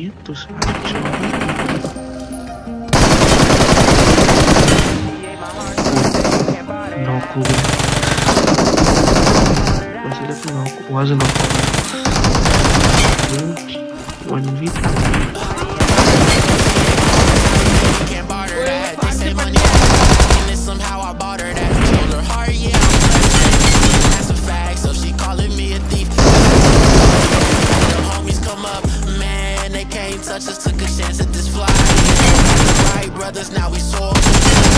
Mitos, Não, clube. Brasileiro não, quase não. Gente, o anvito. Tá- touch us. Took a chance at this fly. Wright, brothers, now we soar.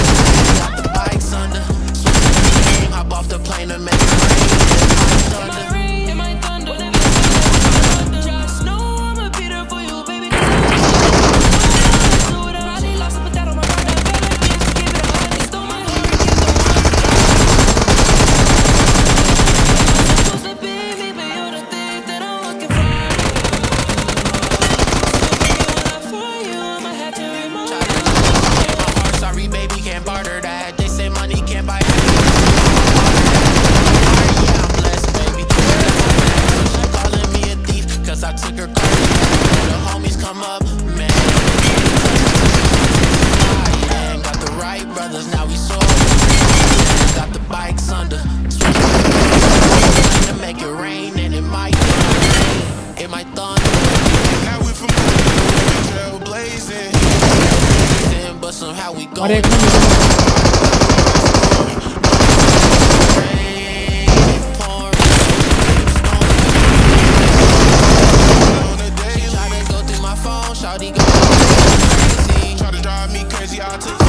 Come up, man. Yeah, got the Wright brothers, now we soar. Got the bikes under. To make it rain, and it might. It might thunder. Now we from trailblazing. But somehow we go. Shawty go crazy. Try to drive me crazy, I took